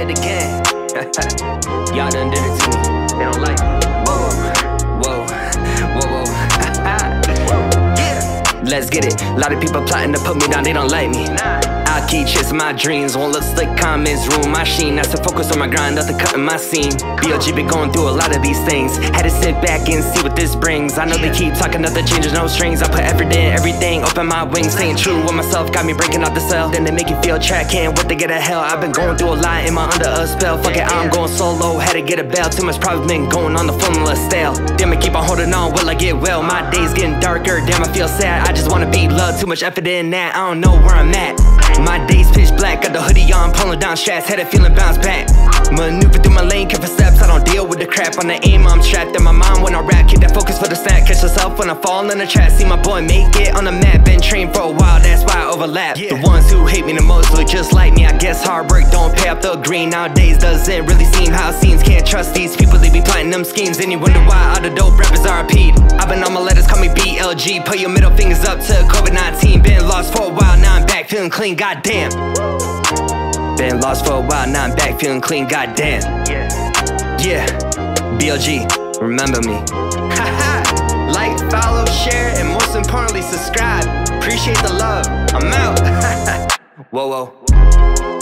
it again. Y'all done did it to me. They don't like me. Whoa, whoa, whoa, whoa. yeah. Let's get it. A lot of people plotting to put me down, they don't like me. I keep my dreams, won't let slick comments ruin my sheen. That's to focus on my grind, nothing cutting my scene. BLG been going through a lot of these things. Had to sit back and see what this brings. I know they keep talking, nothing changes, no strings. I put effort in everything, open my wings, staying true with myself. Got me breaking out the cell. Then they make you feel trapped, can't wait to get a hell. I've been going through a lot, am I under a spell? Fuck it, I'm going solo, had to get a bell. Too much problems been going on, the formula stale. Damn, I keep on holding on, will I get well? My days getting darker, damn, I feel sad. I just wanna be loved, too much effort in that. I don't know where I'm at. My days pitch black, got the hoodie on, pulling down straps, headed feeling bounce back. Maneuver through my lane, careful steps, I don't deal with the crap on the aim, I'm trapped in my mind when I rap, keep that focus for the snap, catch yourself when I fall in the trap, see my boy make it on the map, been trained for a while, that's why I overlap. Yeah. The ones who hate me the most look just like me, I guess hard work don't pay off the green, nowadays doesn't really seem how it seems, can't trust these people, they be plotting them schemes, and you wonder why all the dope rappers are repeat. I've been on my letters, call me BLG, put your middle fingers up to feeling clean, goddamn. Been lost for a while, now I'm back feeling clean, goddamn. Yeah, Yeah BLG, remember me. Haha, like, follow, share, and most importantly, subscribe. Appreciate the love. I'm out. whoa, whoa.